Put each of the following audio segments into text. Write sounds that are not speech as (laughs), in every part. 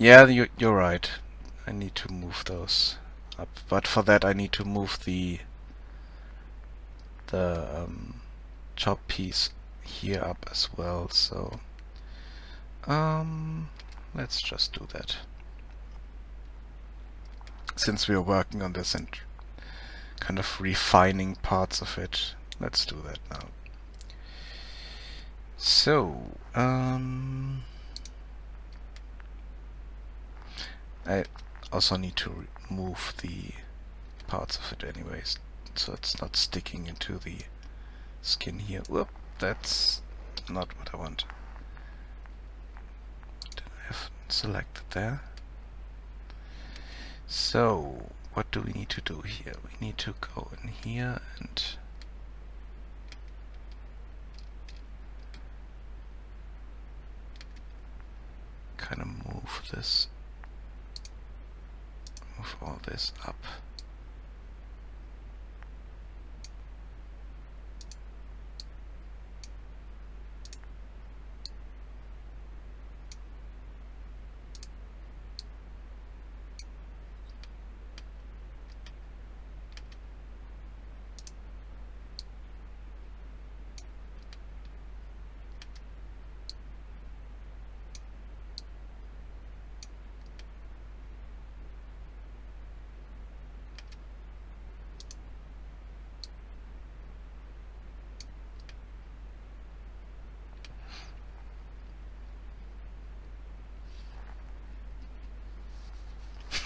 Yeah, you, you're right. I need to move those up, but for that I need to move the the um, chop piece here up as well. So um, let's just do that. Since we are working on this and kind of refining parts of it, let's do that now. So, um, I also need to remove the parts of it anyways, so it's not sticking into the skin here. Whoop, that's not what I want. I have selected there? So, what do we need to do here? We need to go in here and kind of move this this up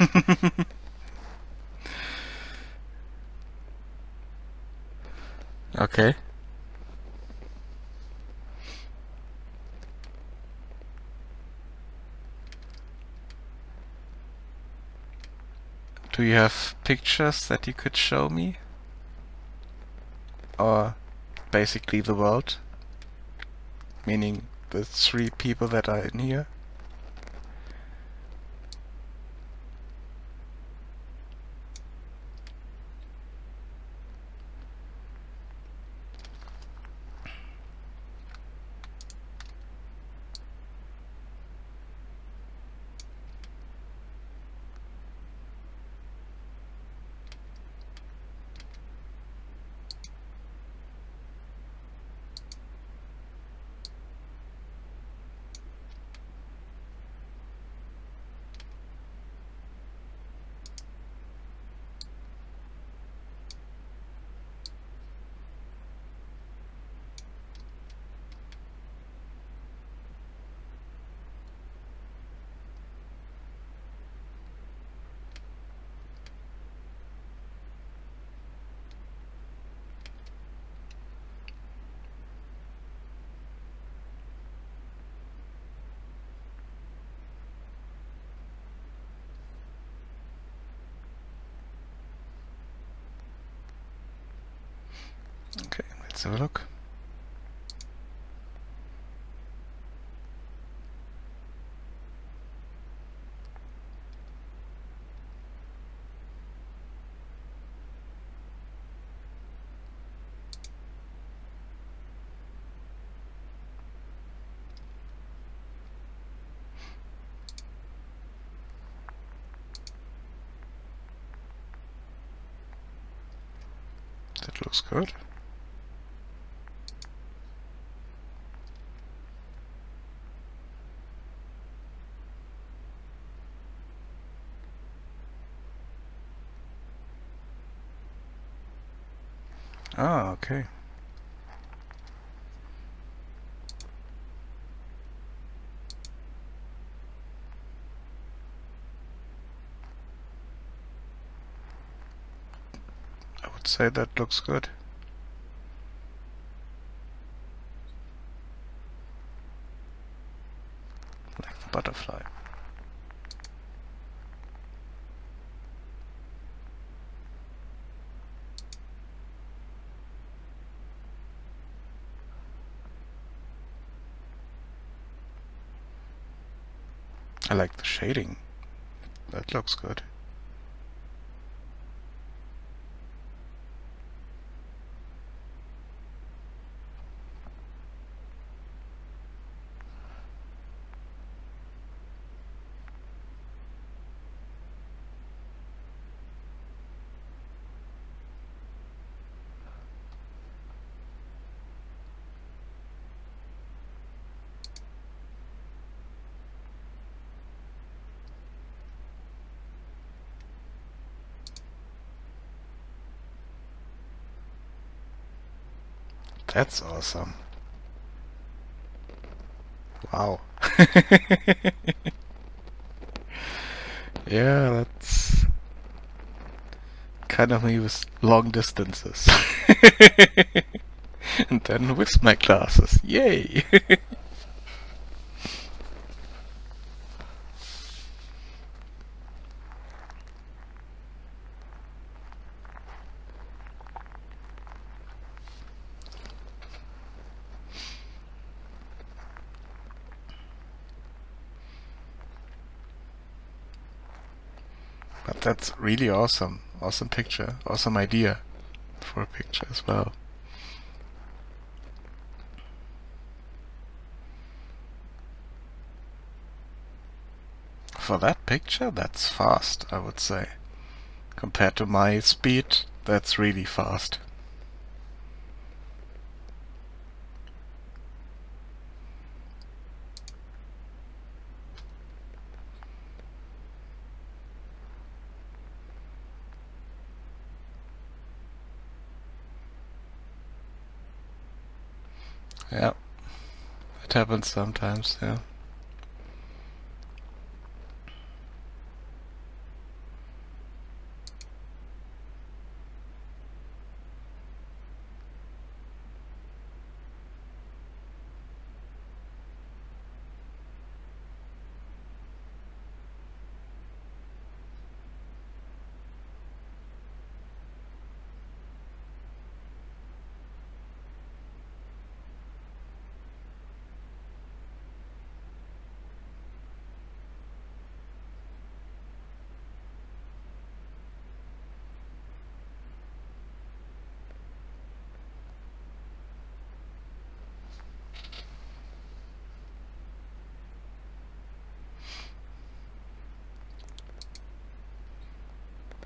(laughs) okay. Do you have pictures that you could show me? Or basically the world? Meaning the three people that are in here? Okay, let's have a look. That looks good. Okay. I would say that looks good. Like the butterfly. I like the shading. That looks good. That's awesome. Wow. (laughs) yeah, that's kind of me with long distances. (laughs) and then with my glasses. Yay! (laughs) But that's really awesome. Awesome picture. Awesome idea for a picture as well. For that picture, that's fast, I would say. Compared to my speed, that's really fast. Yeah, it happens sometimes, yeah.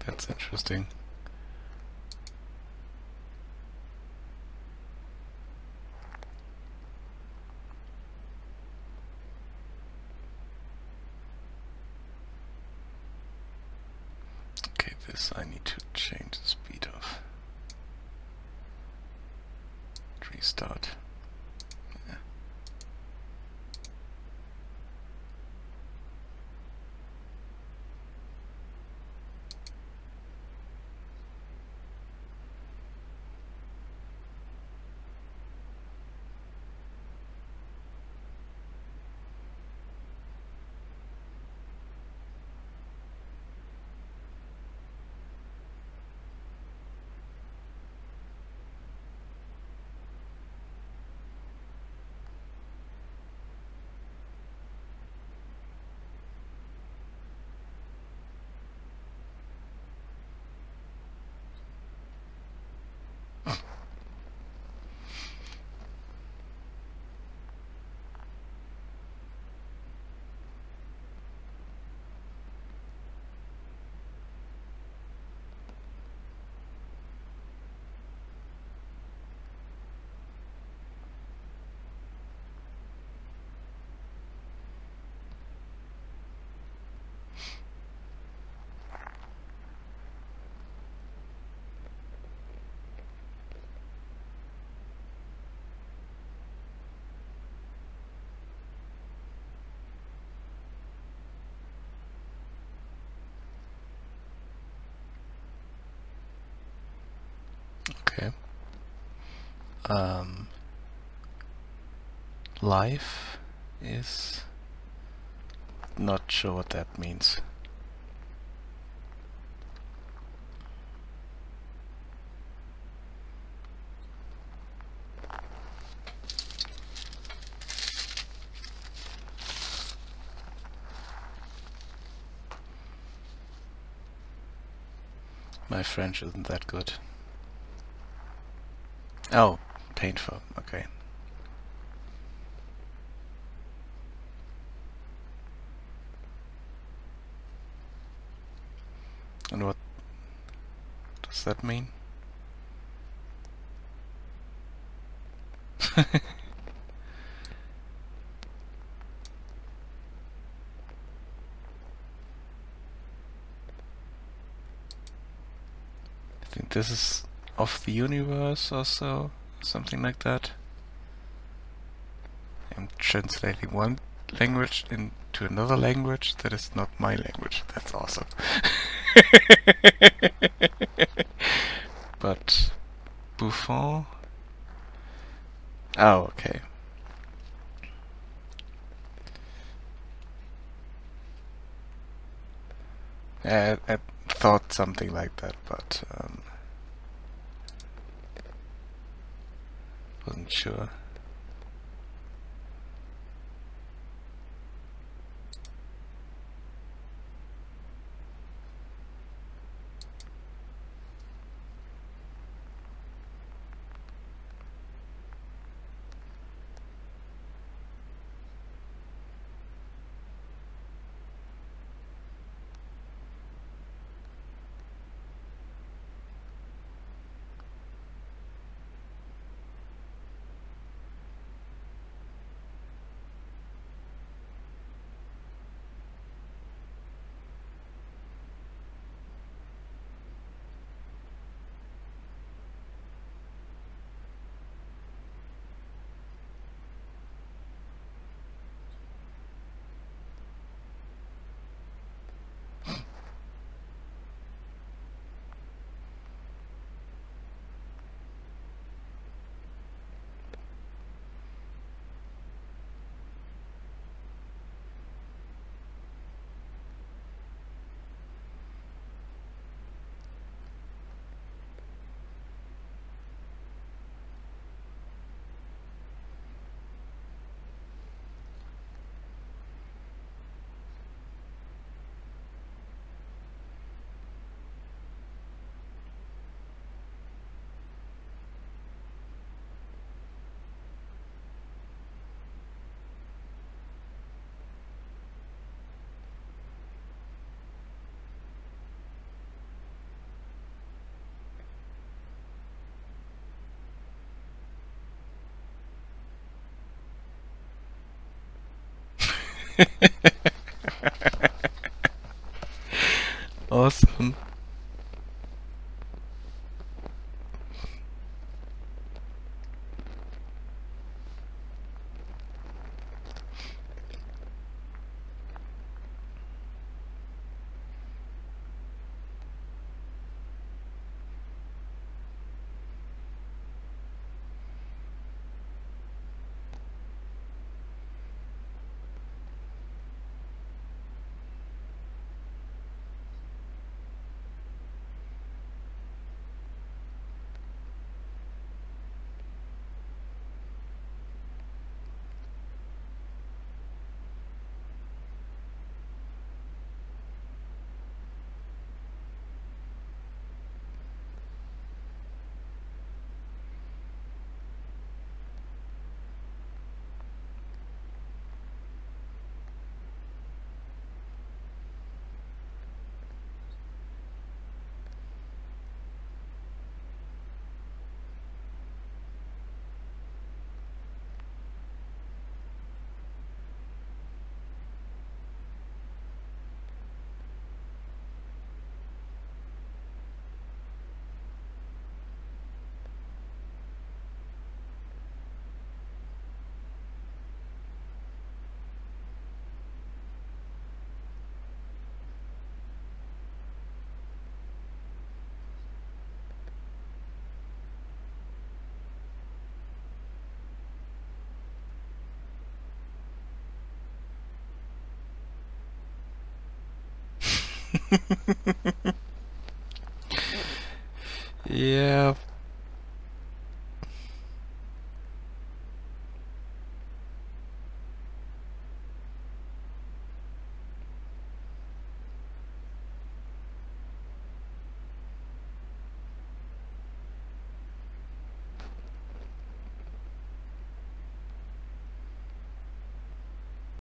That's interesting. Okay, this I need to change the speed of. Restart. Yeah. Okay. Um, life is not sure what that means. My French isn't that good. Oh, painful. Okay. And what does that mean? (laughs) I think this is of the universe or so. something like that. I'm translating one language into another language that is not my language. That's awesome. (laughs) but Buffon. Oh, okay. I, I thought something like that, but um, sure. Awesome. (laughs) yeah,